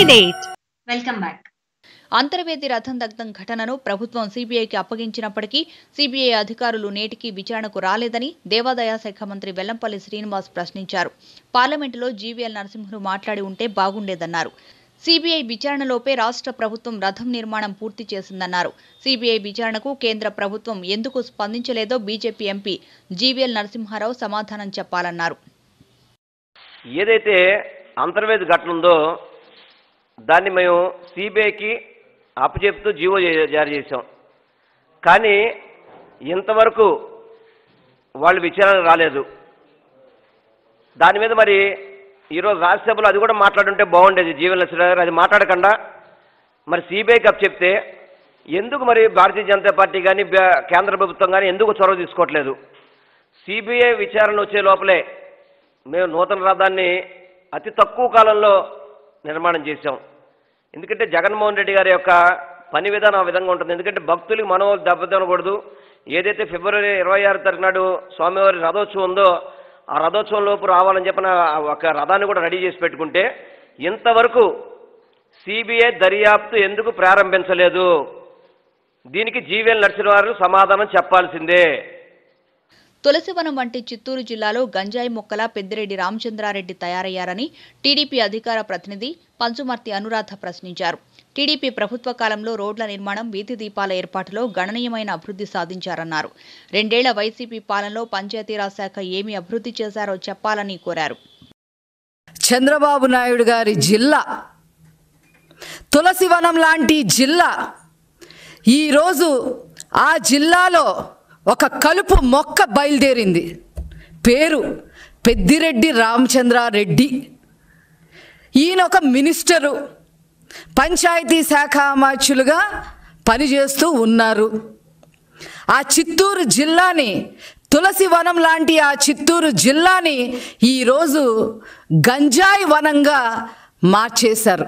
Welcome back Antarvedi రథం దగ్ధం ఘటనను ప్రభుత్వం సీబీఐకి అప్పగించినప్పటికీ సీబీఐ అధికారులు నేటికి విచారణకు రాలేదని దేవాదాయ శాఖ మంత్రి వెల్లంపల్లి శ్రీనివాస్ ప్రశ్నించారు. పార్లమెంటులో జీవీఎల్ నరసింహులు మాట్లాడి ఉంటే బాగుండేదన్నారు. సీబీఐ విచారణలోపే రాష్ట్ర ప్రభుత్వం రథం నిర్మాణం పూర్తి చేసిందన్నారు. సీబీఐ విచారణకు కేంద్ర ప్రభుత్వం ఎందుకు స్పందించలేదో బీజేపీ ఎంపీ జీవీఎల్ నరసింహారావు సమాధానం చెప్పాలన్నారు. ఏదైతే అంతర్వేది ఘటన ఉందో దాన్ని మేము సిబిఐకి అప్పచెప్తూ జీవో జారీ చేశాం. కానీ ఇంతవరకు వాళ్ళు విచారణ రాలేదు. దాని మీద మరి ఈరోజు రాజ్యసభలో అది కూడా మాట్లాడుంటే బాగుండేది. జీవన గారు అది మాట్లాడకుండా మరి సిబిఐకి అప్పచెప్తే ఎందుకు మరి భారతీయ జనతా పార్టీ కానీ బ్యా- కేంద్ర ప్రభుత్వం కానీ ఎందుకు చొరవ తీసుకోవట్లేదు? సిబిఐ విచారణ వచ్చే లోపలే మేము నూతన రథాన్ని అతి తక్కువ కాలంలో నిర్మాణం చేశాం. ఎందుకంటే జగన్మోహన్ రెడ్డి గారి యొక్క పని విధానం ఆ విధంగా ఉంటుంది. ఎందుకంటే భక్తులకి మనోలు దెబ్బతినకూడదు. ఏదైతే ఫిబ్రవరి ఇరవై ఆరు తారీఖు నాడు స్వామివారి రథోత్సవం ఉందో ఆ రథోత్సవం లోపు రావాలని చెప్పిన ఆ ఒక రథాన్ని కూడా రెడీ చేసి పెట్టుకుంటే ఇంతవరకు సిబిఐ దర్యాప్తు ఎందుకు ప్రారంభించలేదు? దీనికి జీవీఎల్ నరసింహారావు సమాధానం చెప్పాల్సిందే. తులసివనం వంటి చిత్తూరు జిల్లాలో గంజాయి మొక్కల పెద్దిరెడ్డి రామచంద్రారెడ్డి తయారయ్యారని టీడీపీ అధికార ప్రతినిధి పంచుమర్తి అనురాధ ప్రశ్నించారు. టీడీపీ ప్రభుత్వ కాలంలో రోడ్ల నిర్మాణం వీధి దీపాల ఏర్పాటులో గణనీయమైన అభివృద్ధి సాధించారన్నారు. రెండేళ్ళ వైసీపీ పాలనలో పంచాయతీరాజ్ శాఖ ఏమి అభివృద్ధి చేశారో చెప్పాలని కోరారు. చంద్రబాబు నాయుడు గారి జిల్లా తులసివనం లాంటి జిల్లా ఈరోజు ఆ జిల్లాలో ఒక కలుపు మొక్క బయలుదేరింది. పేరు పెద్దిరెడ్డి రామచంద్రారెడ్డి. ఈయన ఒక మినిస్టరు. పంచాయతీ శాఖ అమాత్యులుగా పనిచేస్తూ ఉన్నారు. ఆ చిత్తూరు జిల్లాని తులసి వనం లాంటి ఆ చిత్తూరు జిల్లాని ఈరోజు గంజాయి వనంగా మార్చేశారు.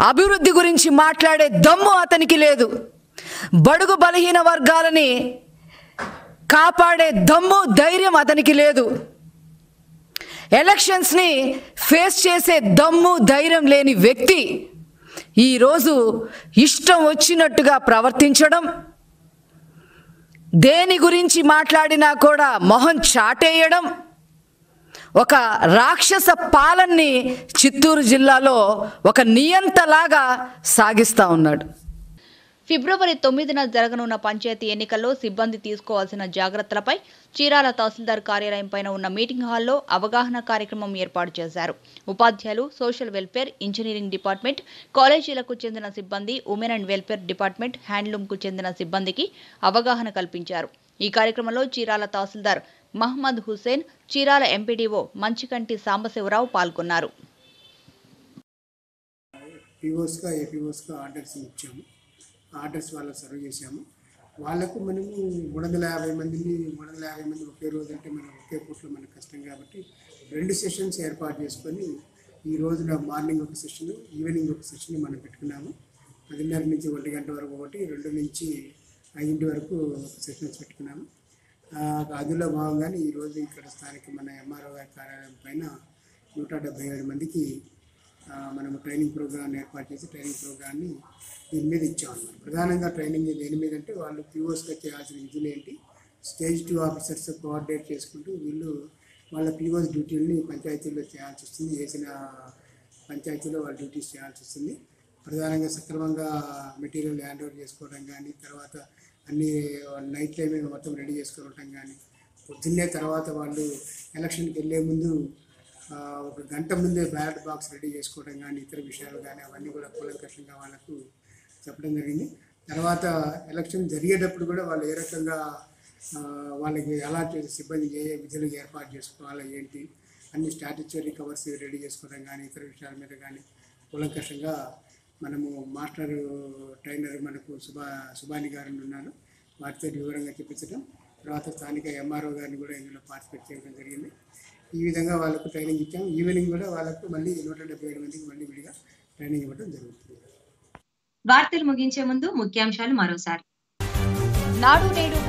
అభివృద్ధి గురించి మాట్లాడే దమ్ము అతనికి లేదు. బడుగు బలహీన వర్గాలని కాపాడే దమ్ము ధైర్యం అతనికి లేదు. ఎలక్షన్స్ని ఫేస్ చేసే దమ్ము ధైర్యం లేని వ్యక్తి ఈరోజు ఇష్టం వచ్చినట్టుగా ప్రవర్తించడం దేని గురించి మాట్లాడినా కూడా మొహం చాటేయడం ఒక రాక్షస పాలన్ని చిత్తూరు జిల్లాలో ఒక నియంతలాగా సాగిస్తూ ఉన్నాడు. ఫిబ్రవరి తొమ్మిదిన జరగనున్న పంచాయతీ ఎన్నికల్లో సిబ్బంది తీసుకోవాల్సిన జాగ్రత్తలపై చీరాల తహసీల్దార్ కార్యాలయం పైన ఉన్న మీటింగ్ హాల్లో అవగాహన కార్యక్రమం ఏర్పాటు చేశారు. ఉపాధ్యాయులు సోషల్ వెల్ఫేర్ ఇంజనీరింగ్ డిపార్ట్మెంట్ కాలేజీలకు చెందిన సిబ్బంది ఉమెన్ అండ్ వెల్ఫేర్ డిపార్ట్మెంట్ హ్యాండ్లూమ్కు చెందిన సిబ్బందికి అవగాహన కల్పించారు. ఈ కార్యక్రమంలో చీరాల తహసీల్దార్ మహమ్మద్ హుసేన్ చీరాల ఎంపీడీఓ మంచికంటి సాంబశివరావు పాల్గొన్నారు. పీఓస్గా ఏపీఓస్గా ఆర్డర్స్ ఇచ్చాము. ఆర్డర్స్ వాళ్ళకి సర్వ్ చేశాము. వాళ్ళకు మనము మూడు వందల యాభై మందిని మూడు వందల యాభై మంది ఒకే రోజు అంటే మనం ఒకే పూట్లో మనకు కష్టం కాబట్టి రెండు సెషన్స్ ఏర్పాటు చేసుకొని ఈ రోజున మార్నింగ్ ఒక సెషన్ ఈవినింగ్ ఒక సెషన్ మనం పెట్టుకున్నాము. పదిన్నర నుంచి ఒంటి గంట వరకు ఒకటి రెండు నుంచి ఐదింటి వరకు ఒక సెషన్స్ పెట్టుకున్నాము. ఆ, అందులో భాగంగానే ఈరోజు ఇక్కడ స్థానిక మన ఎంఆర్ఓ గారి కార్యాలయం పైన నూట డెబ్బై ఏడు మందికి మనము ట్రైనింగ్ ప్రోగ్రామ్ ఏర్పాటు చేసి ట్రైనింగ్ ప్రోగ్రామ్ని దీని మీద ఇచ్చామన్నమాట. ప్రధానంగా ట్రైనింగ్ దేని మీద అంటే వాళ్ళు పీఓస్గా చేయాల్సిన విధులు ఏంటి? స్టేజ్ టూ ఆఫీసర్స్ కోఆర్డినేట్ చేసుకుంటూ వీళ్ళు వాళ్ళ పీఓస్ డ్యూటీలని పంచాయతీల్లో చేయాల్సి వస్తుంది. వేసిన పంచాయతీలో వాళ్ళ డ్యూటీస్ చేయాల్సి వస్తుంది. ప్రధానంగా సక్రమంగా మెటీరియల్ హ్యాండ్ ఓవర్ చేసుకోవడం కానీ తర్వాత అన్ని నైట్ టైం మొత్తం రెడీ చేసుకోవటం కానీ పొద్దున్నే తర్వాత వాళ్ళు ఎలక్షన్కి వెళ్ళే ముందు ఒక గంట ముందే బ్యాలెట్ బాక్స్ రెడీ చేసుకోవడం కానీ ఇతర విషయాలు కానీ అవన్నీ కూడా కూలంకషంగా వాళ్ళకు చెప్పడం జరిగింది. తర్వాత ఎలక్షన్ జరిగేటప్పుడు కూడా వాళ్ళు ఏ రకంగా వాళ్ళకి ఎలా సిబ్బంది ఏ ఏ విధులు ఏర్పాటు చేసుకోవాలా ఏంటి? అన్ని స్టాట్యుటరీ కవర్స్ రెడీ చేసుకోవడం కానీ ఇతర విషయాల మీద కానీ కూలంకషంగా మనము మాస్టర్ ట్రైనర్ మనకు సుభా సుభాని గారు ఉన్నారు. వారితో వివరంగా చెప్పించడం తర్వాత స్థానిక ఎంఆర్ఓ గారిని కూడా ఇందులో పార్టిసిపేట్ చేయడం జరిగింది. ఈ విధంగా వాళ్ళకు ట్రైనింగ్ ఇచ్చాం. ఈవినింగ్ కూడా వాళ్ళకు మళ్ళీ నూట డెబ్బై ఏడు మందికి మళ్ళీ విడిగా ట్రైనింగ్ ఇవ్వడం జరుగుతుంది. వార్తలు ముగించే ముందు ముఖ్యాంశాలు మరోసారి. నాడు నేడు